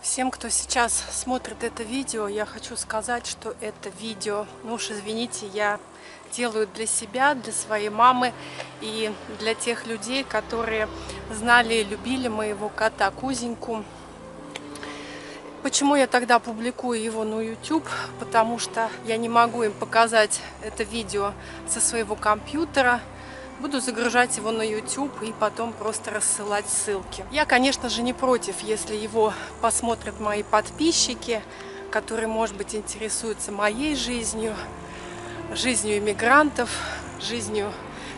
Всем, кто сейчас смотрит это видео, я хочу сказать, что это видео, ну уж извините, я делаю для себя, для своей мамы и для тех людей, которые знали и любили моего кота Кузеньку. Почему я тогда публикую его на YouTube? Потому что я не могу им показать это видео со своего компьютера. Буду загружать его на YouTube и потом просто рассылать ссылки. Я, конечно же, не против, если его посмотрят мои подписчики, которые, может быть, интересуются моей жизнью, жизнью иммигрантов, жизнью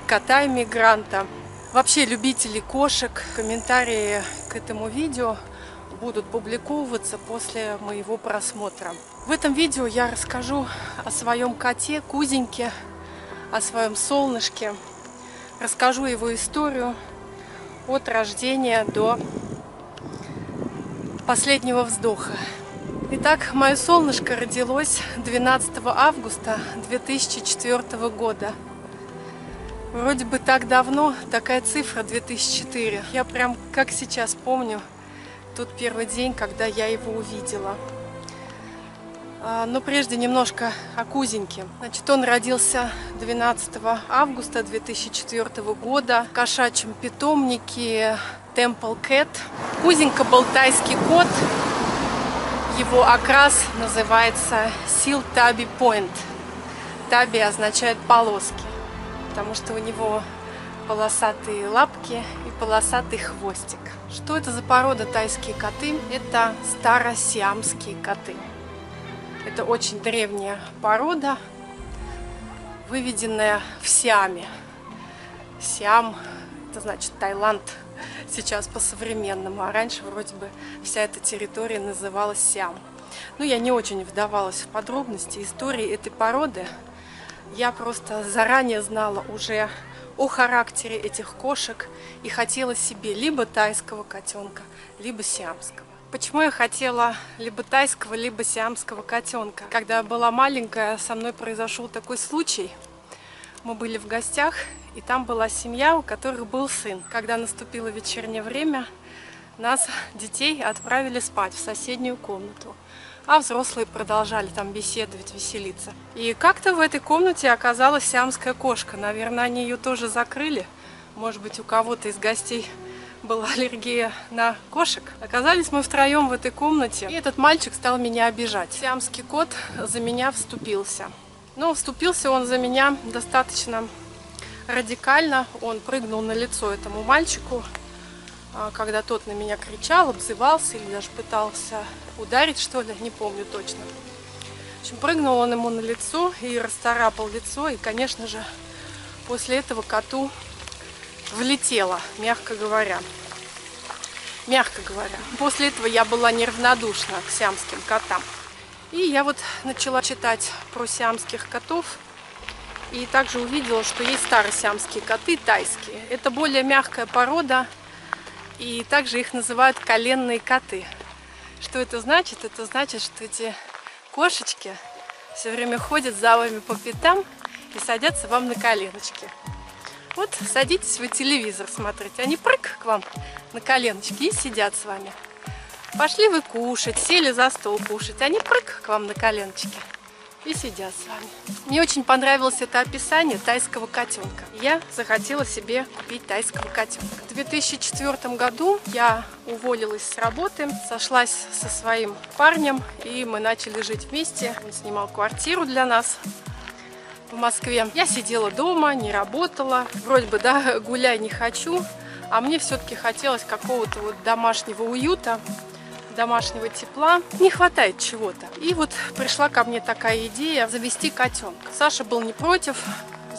кота-иммигранта. Вообще, любители кошек, комментарии к этому видео будут публиковываться после моего просмотра. В этом видео я расскажу о своем коте Кузеньке, о своем солнышке, расскажу его историю от рождения до последнего вздоха. Итак, мое солнышко родилось 12 августа 2004 года. Вроде бы так давно, такая цифра 2004. Я прям как сейчас помню тот первый день, когда я его увидела. А, но прежде немножко о Кузеньке. Значит, он родился 12 августа 2004 года в кошачьем питомнике Temple Cat. Кузенька был тайский кот. Его окрас называется Seal Tabby Point. Таби означает полоски, потому что у него полосатые лапки и полосатый хвостик. Что это за порода тайские коты? Это старосиамские коты. Это очень древняя порода, выведенная в Сиаме. Сиам, это значит Таиланд сейчас по-современному, а раньше вроде бы вся эта территория называлась Сиам. Ну, я не очень вдавалась в подробности истории этой породы. Я просто заранее знала уже о характере этих кошек и хотела себе либо тайского котенка, либо сиамского. Почему я хотела либо тайского, либо сиамского котенка? Когда я была маленькая, со мной произошел такой случай. Мы были в гостях, и там была семья, у которых был сын. Когда наступило вечернее время, нас, детей, отправили спать в соседнюю комнату. А взрослые продолжали там беседовать, веселиться. И как-то в этой комнате оказалась сиамская кошка. Наверное, они ее тоже закрыли. Может быть, у кого-то из гостей была аллергия на кошек. Оказались мы втроем в этой комнате, и этот мальчик стал меня обижать. Сиамский кот за меня вступился. Но вступился он за меня достаточно радикально. Он прыгнул на лицо этому мальчику, а, когда тот на меня кричал, обзывался или даже пытался ударить, что ли, не помню точно. В общем, прыгнул он ему на лицо и расцарапал лицо. И, конечно же, после этого коту влетело, мягко говоря. Мягко говоря. После этого я была неравнодушна к сиамским котам. И я вот начала читать про сиамских котов. И также увидела, что есть старосиамские коты, тайские. Это более мягкая порода. И также их называют коленные коты. Что это значит? Это значит, что эти кошечки все время ходят за вами по пятам и садятся вам на коленочки. Вот садитесь вы телевизор смотреть, они прыг к вам на коленочки и сидят с вами. Пошли вы кушать, сели за стол кушать, они прыг к вам на коленочки и сидят с вами. Мне очень понравилось это описание тайского котенка. Я захотела себе купить тайского котенка. В 2004 году я уволилась с работы, сошлась со своим парнем, и мы начали жить вместе. Он снимал квартиру для нас в Москве. Я сидела дома, не работала. Вроде бы, да, гуляй не хочу, а мне все-таки хотелось какого-то вот домашнего уюта домашнего тепла, не хватает чего-то. И вот пришла ко мне такая идея завести котенка. Саша был не против,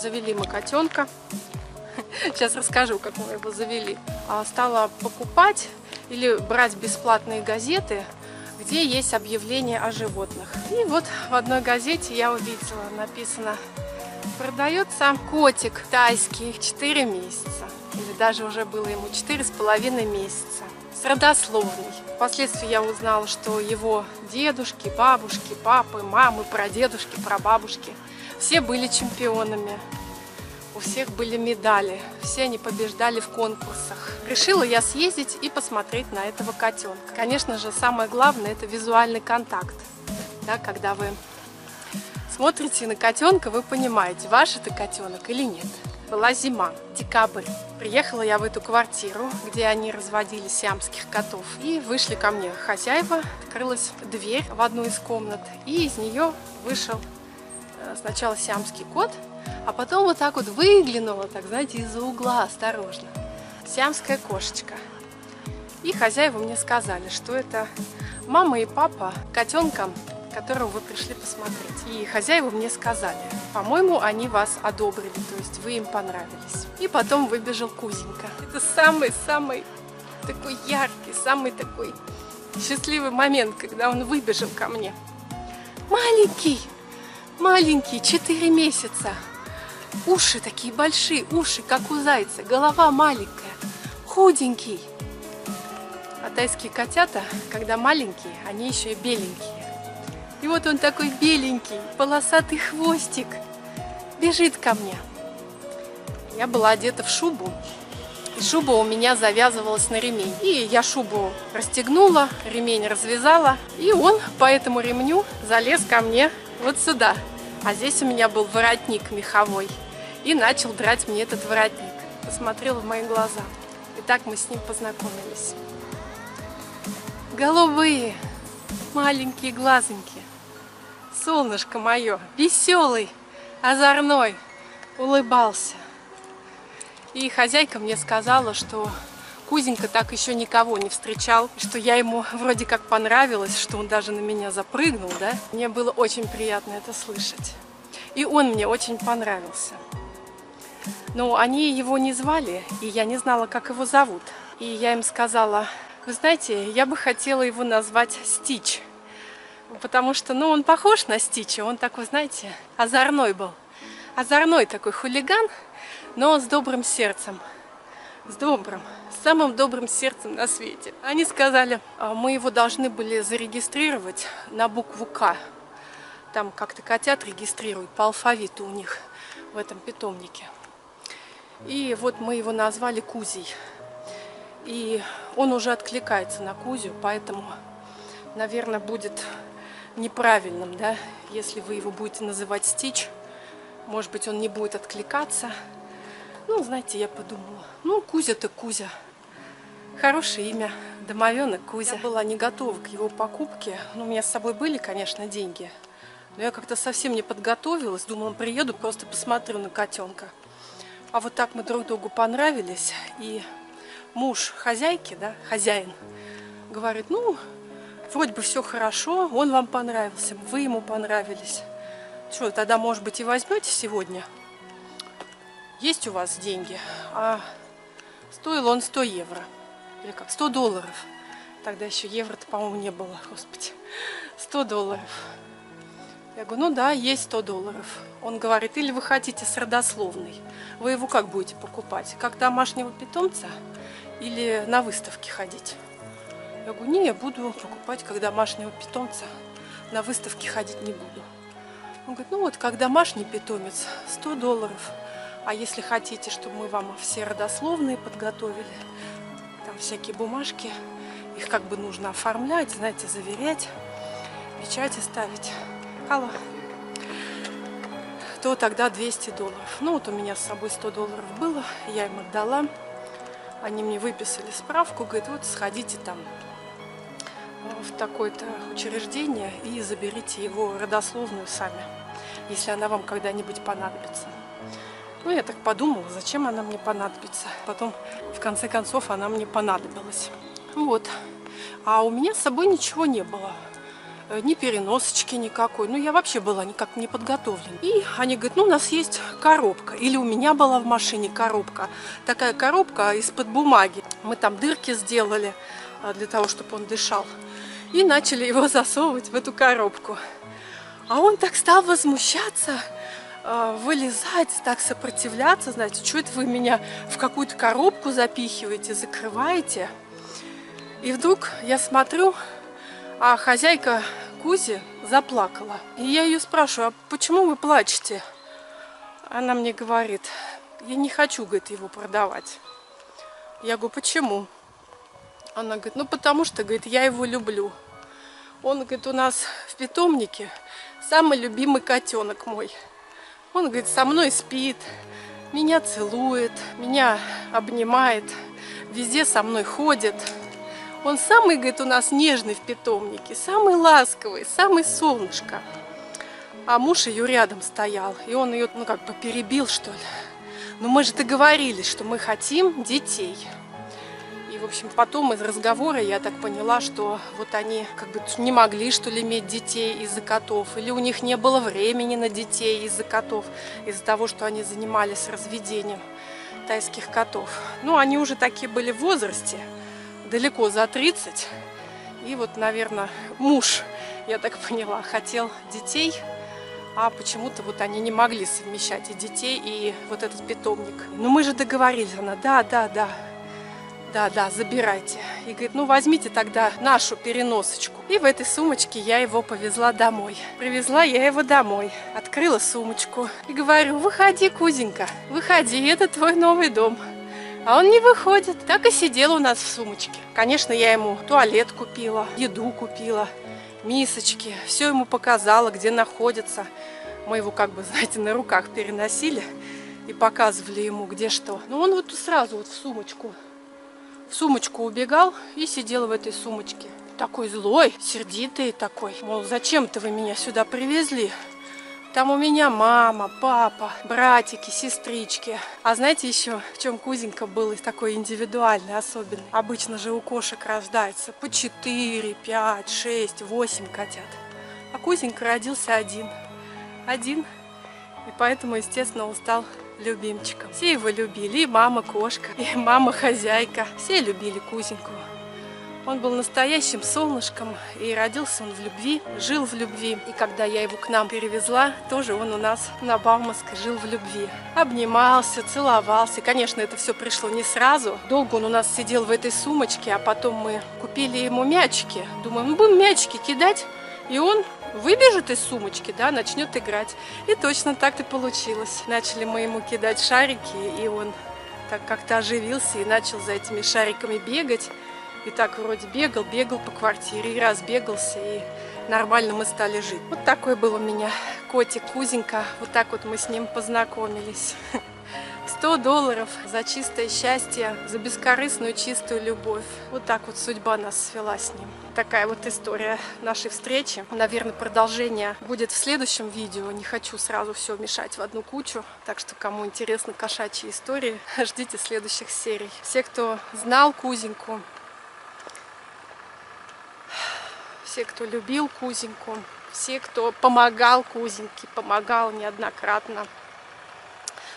завели мы котенка. Сейчас расскажу, как мы его завели. А стала покупать или брать бесплатные газеты, где есть объявления о животных. И вот в одной газете я увидела, написано, продается котик тайский 4 месяца. Или даже уже было ему 4,5 месяца с родословной. Впоследствии я узнала, что его дедушки, бабушки, папы, мамы, прадедушки, прабабушки все были чемпионами. Всех были медали, все они побеждали в конкурсах. Решила я съездить и посмотреть на этого котенка. Конечно же, самое главное это визуальный контакт. Да, когда вы смотрите на котенка, вы понимаете, ваш это котенок или нет. Была зима, декабрь. Приехала я в эту квартиру, где они разводили сиамских котов. И вышли ко мне хозяева, открылась дверь в одну из комнат, и из нее вышел э, сначала сиамский кот, а потом вот так вот выглянула, так знаете, из-за угла осторожно. Сиамская кошечка. И хозяева мне сказали, что это мама и папа котенкам которого вы пришли посмотреть. И хозяева мне сказали, по-моему, они вас одобрили, то есть вы им понравились. И потом выбежал Кузенька. Это самый-самый такой яркий, самый такой счастливый момент, когда он выбежал ко мне. Маленький, маленький, 4 месяца. Уши такие большие, уши, как у зайца, голова маленькая, худенький. А тайские котята, когда маленькие, они еще и беленькие. И вот он такой беленький, полосатый хвостик, бежит ко мне. Я была одета в шубу, и шуба у меня завязывалась на ремень. И я шубу расстегнула, ремень развязала, и он по этому ремню залез ко мне вот сюда. А здесь у меня был воротник меховой. И начал драть мне этот воротник. Посмотрел в мои глаза. И так мы с ним познакомились. Голубые, маленькие глазоньки солнышко мое, веселый, озорной, улыбался. И хозяйка мне сказала, что Кузенька так еще никого не встречал, что я ему вроде как понравилась, что он даже на меня запрыгнул, да. Мне было очень приятно это слышать. И он мне очень понравился. Но они его не звали, и я не знала, как его зовут. И я им сказала, вы знаете, я бы хотела его назвать Стич потому что, ну, он похож на Стича, он такой, знаете, озорной был. Озорной такой хулиган, но с добрым сердцем. С добрым, с самым добрым сердцем на свете. Они сказали, «А мы его должны были зарегистрировать на букву К. Там как-то котят регистрируют по алфавиту у них в этом питомнике. И вот мы его назвали Кузей. И он уже откликается на Кузю, поэтому, наверное, будет неправильным, да, если вы его будете называть Стич, может быть, он не будет откликаться. Ну, знаете, я подумала, ну, Кузя-то Кузя. Хорошее имя, домовенок Кузя. Я была не готова к его покупке. Ну, у меня с собой были, конечно, деньги. Но я как-то совсем не подготовилась. Думала, приеду, просто посмотрю на котенка. А вот так мы друг другу понравились. И муж хозяйки, да, хозяин, говорит, ну, вроде бы все хорошо, он вам понравился, вы ему понравились. Что, тогда, может быть, и возьмете сегодня? Есть у вас деньги? А стоил он 100 евро. Или как, 100 долларов. Тогда еще евро-то, по-моему, не было, господи. 100 долларов. Я говорю, ну да, есть 100 долларов. Он говорит, или вы хотите с родословной. Вы его как будете покупать? Как домашнего питомца или на выставке ходить? Я говорю, не, я буду покупать как домашнего питомца. На выставке ходить не буду. Он говорит, ну вот, как домашний питомец, 100 долларов. А если хотите, чтобы мы вам все родословные подготовили, там всякие бумажки, их как бы нужно оформлять, знаете, заверять, печати ставить. Алло. То тогда 200 долларов. Ну вот у меня с собой 100 долларов было, я им отдала. Они мне выписали справку, говорят, вот сходите там в такое-то учреждение и заберите его родословную сами, если она вам когда-нибудь понадобится. Ну, я так подумала, зачем она мне понадобится. Потом, в конце концов, она мне понадобилась. Вот. А у меня с собой ничего не было. Э, ни переносочки никакой. Ну, я вообще была никак не подготовлена. И они говорят, ну, у нас есть коробка. Или у меня была в машине коробка. Такая коробка из-под бумаги. Мы там дырки сделали э, для того, чтобы он дышал и начали его засовывать в эту коробку. А он так стал возмущаться, вылезать, так сопротивляться, знаете, это вы меня в какую-то коробку запихиваете, закрываете. И вдруг я смотрю, а хозяйка Кузи заплакала. И я ее спрашиваю, а почему вы плачете? Она мне говорит, я не хочу, говорит, его продавать. Я говорю, почему? Она говорит, ну потому что, говорит, я его люблю. Он, говорит, у нас в питомнике самый любимый котенок мой. Он, говорит, со мной спит, меня целует, меня обнимает, везде со мной ходит. Он самый, говорит, у нас нежный в питомнике, самый ласковый, самый солнышко. А муж ее рядом стоял, и он ее, ну, как бы перебил, что ли. Но мы же договорились, что мы хотим детей. В общем, потом из разговора я так поняла, что вот они как бы не могли, что ли, иметь детей из-за котов. Или у них не было времени на детей из-за котов, из-за того, что они занимались разведением тайских котов. Ну, они уже такие были в возрасте, далеко за 30. И вот, наверное, муж, я так поняла, хотел детей – а почему-то вот они не могли совмещать и детей, и вот этот питомник. Ну мы же договорились, она, да, да, да, да, да, забирайте. И говорит, ну возьмите тогда нашу переносочку. И в этой сумочке я его повезла домой. Привезла я его домой, открыла сумочку и говорю, выходи, Кузенька, выходи, это твой новый дом. А он не выходит. Так и сидел у нас в сумочке. Конечно, я ему туалет купила, еду купила, мисочки, все ему показала, где находится. Мы его, как бы, знаете, на руках переносили и показывали ему, где что. Но он вот сразу вот в сумочку, сумочку убегал и сидел в этой сумочке. Такой злой, сердитый такой. Мол, зачем-то вы меня сюда привезли? Там у меня мама, папа, братики, сестрички. А знаете еще, в чем Кузенька был такой индивидуальный, особенный? Обычно же у кошек рождается по 4, 5, 6, 8 котят. А Кузенька родился один. Один. И поэтому, естественно, он стал любимчиком. Все его любили, и мама кошка, и мама хозяйка. Все любили Кузеньку. Он был настоящим солнышком, и родился он в любви, жил в любви. И когда я его к нам перевезла, тоже он у нас на Бауманской жил в любви. Обнимался, целовался. Конечно, это все пришло не сразу. Долго он у нас сидел в этой сумочке, а потом мы купили ему мячики. Думаем, ну будем мячики кидать, и он выбежит из сумочки, да, начнет играть. И точно так и получилось. Начали мы ему кидать шарики, и он так как-то оживился и начал за этими шариками бегать. И так вроде бегал, бегал по квартире, и разбегался, и нормально мы стали жить. Вот такой был у меня котик Кузенька. Вот так вот мы с ним познакомились. 100 долларов за чистое счастье, за бескорыстную чистую любовь. Вот так вот судьба нас свела с ним. Такая вот история нашей встречи. Наверное, продолжение будет в следующем видео. Не хочу сразу все мешать в одну кучу. Так что, кому интересны кошачьи истории, ждите следующих серий. Все, кто знал Кузеньку, все, кто любил Кузеньку, все, кто помогал Кузеньке, помогал неоднократно.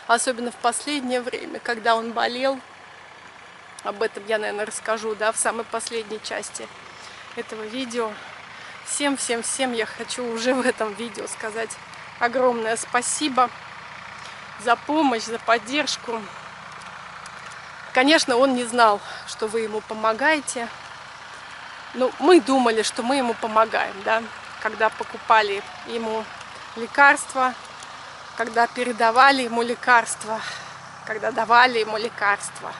Особенно в последнее время, когда он болел. Об этом я, наверное, расскажу да, в самой последней части этого видео. Всем-всем-всем я хочу уже в этом видео сказать огромное спасибо за помощь, за поддержку. Конечно, он не знал, что вы ему помогаете. Ну, мы думали, что мы ему помогаем, да, когда покупали ему лекарства, когда передавали ему лекарства, когда давали ему лекарства.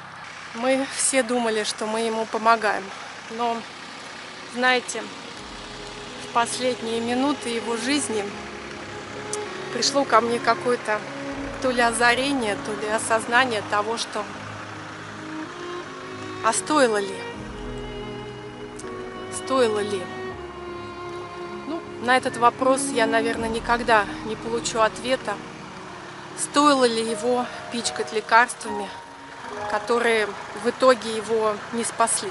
Мы все думали, что мы ему помогаем. Но, знаете, в последние минуты его жизни пришло ко мне какое-то то ли озарение, то ли осознание того, что а стоило ли? стоило ли? На этот вопрос я, наверное, никогда не получу ответа. Стоило ли его пичкать лекарствами, которые в итоге его не спасли?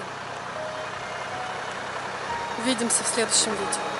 Увидимся в следующем видео.